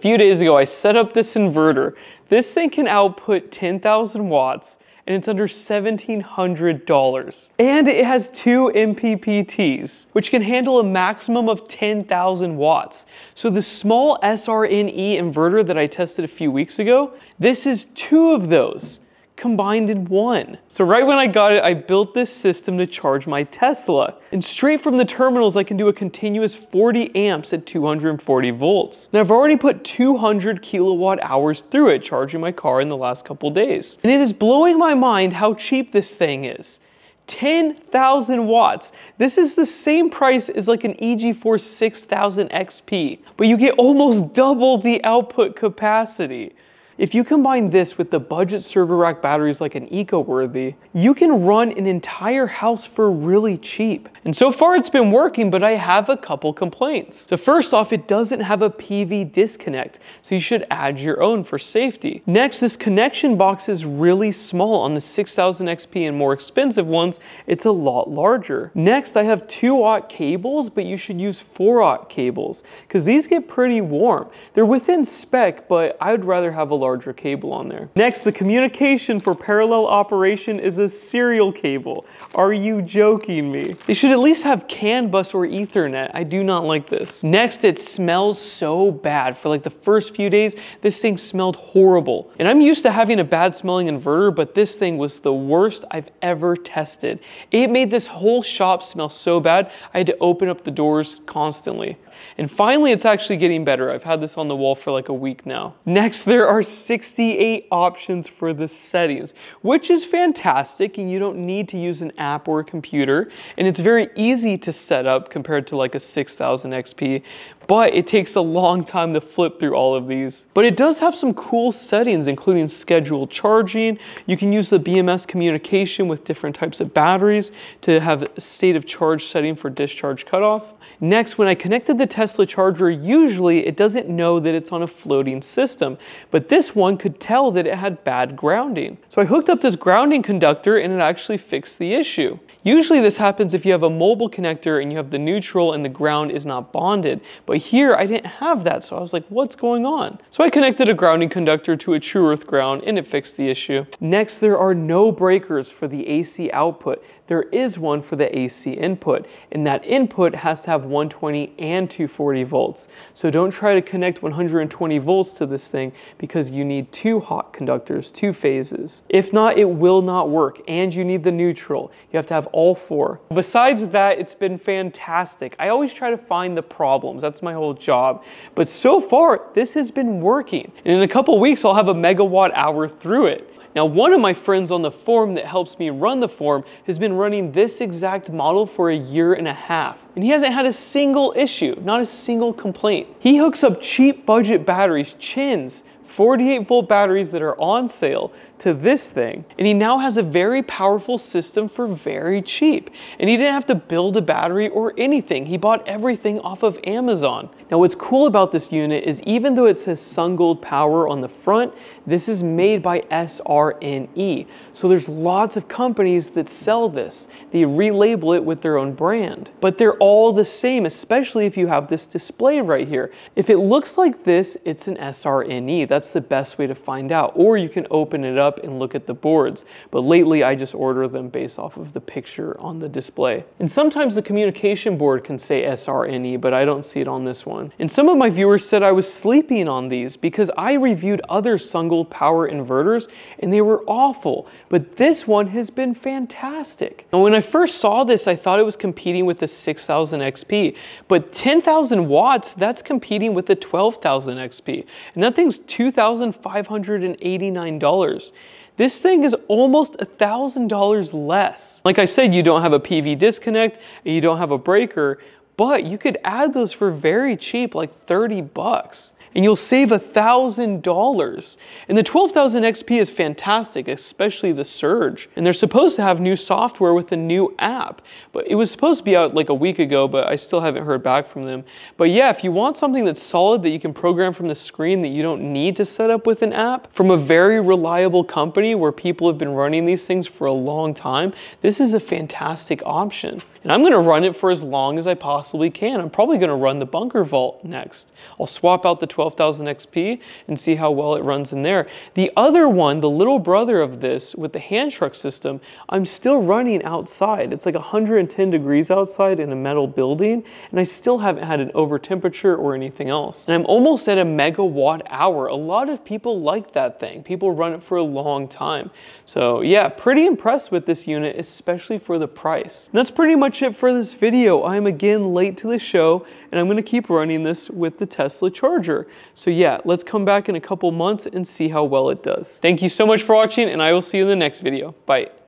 few days ago, I set up this inverter. This thing can output 10,000 watts and it's under $1,700. And it has two MPPTs, which can handle a maximum of 10,000 watts. So the small SRNE inverter that I tested a few weeks ago, this is two of those combined in one. So right when I got it, I built this system to charge my Tesla. And straight from the terminals, I can do a continuous 40 amps at 240 volts. Now I've already put 200 kilowatt hours through it, charging my car in the last couple days. And it is blowing my mind how cheap this thing is. 10,000 watts. This is the same price as like an EG4 6000 XP, but you get almost double the output capacity. If you combine this with the budget server rack batteries like an EcoWorthy, you can run an entire house for really cheap. And so far it's been working, but I have a couple complaints. So first off, it doesn't have a PV disconnect, so you should add your own for safety. Next, this connection box is really small. On the 6000 XP and more expensive ones, it's a lot larger. Next, I have 2 aught cables, but you should use 4 aught cables, because these get pretty warm. They're within spec, but I would rather have a large larger cable on there. Next, the communication for parallel operation is a serial cable. Are you joking me? They should at least have CAN bus or ethernet. I do not like this. Next, it smells so bad. For like the first few days, this thing smelled horrible. And I'm used to having a bad smelling inverter, but this thing was the worst I've ever tested. It made this whole shop smell so bad, I had to open up the doors constantly. And finally, it's actually getting better. I've had this on the wall for like a week now. Next, there are 68 options for the settings, which is fantastic. And you don't need to use an app or a computer. And it's very easy to set up compared to like a 6000 XP, but it takes a long time to flip through all of these. But it does have some cool settings, including scheduled charging. You can use the BMS communication with different types of batteries to have a state of charge setting for discharge cutoff. Next, when I connected the Tesla charger, usually it doesn't know that it's on a floating system, but this one could tell that it had bad grounding. So I hooked up this grounding conductor and it actually fixed the issue. Usually this happens if you have a mobile connector and you have the neutral and the ground is not bonded. But here I didn't have that, so I was like, what's going on? So I connected a grounding conductor to a true earth ground and it fixed the issue. Next, there are no breakers for the AC output. There is one for the AC input, and that input has to have 120 and 240 volts. So don't try to connect 120 volts to this thing because you need two hot conductors, two phases. If not, it will not work, and you need the neutral. You have to have all four. Besides that, it's been fantastic. I always try to find the problems. That's my whole job. But so far, this has been working. And in a couple weeks, I'll have a megawatt hour through it. Now, one of my friends on the forum that helps me run the forum has been running this exact model for a year and a half. And he hasn't had a single issue, not a single complaint. He hooks up cheap budget batteries, chins, 48 volt batteries that are on sale to this thing. And he now has a very powerful system for very cheap. And he didn't have to build a battery or anything. He bought everything off of Amazon. Now what's cool about this unit is even though it says SunGold Power on the front, this is made by SRNE. So there's lots of companies that sell this. They relabel it with their own brand. But they're all the same, especially if you have this display right here. If it looks like this, it's an SRNE. That's the best way to find out. Or you can open it up and look at the boards. But lately I just order them based off of the picture on the display. And sometimes the communication board can say SRNE, but I don't see it on this one. And some of my viewers said I was sleeping on these because I reviewed other SunGold power inverters and they were awful. But this one has been fantastic. And when I first saw this, I thought it was competing with the 6000 XP. But 10,000 watts, that's competing with the 12,000 XP. And that thing's $2,589. This thing is almost a $1,000 less. Like I said, you don't have a PV disconnect, and you don't have a breaker, but you could add those for very cheap, like 30 bucks and you'll save $1,000. And the 12,000 XP is fantastic, especially the Surge. And they're supposed to have new software with a new app. But it was supposed to be out like a week ago, but I still haven't heard back from them. But yeah, if you want something that's solid that you can program from the screen that you don't need to set up with an app from a very reliable company where people have been running these things for a long time, this is a fantastic option. And I'm gonna run it for as long as I possibly can. I'm probably gonna run the Bunker Vault next. I'll swap out the 12,000 XP and see how well it runs in there. The other one, the little brother of this with the hand truck system, I'm still running outside. It's like 110 degrees outside in a metal building, and I still haven't had an over temperature or anything else. And I'm almost at a megawatt hour. A lot of people like that thing. People run it for a long time. So yeah, pretty impressed with this unit, especially for the price. And that's pretty much it for this video. I'm again late to the show, and I'm gonna keep running this with the Tesla charger. So yeah, let's come back in a couple months and see how well it does. Thank you so much for watching, and I will see you in the next video. Bye.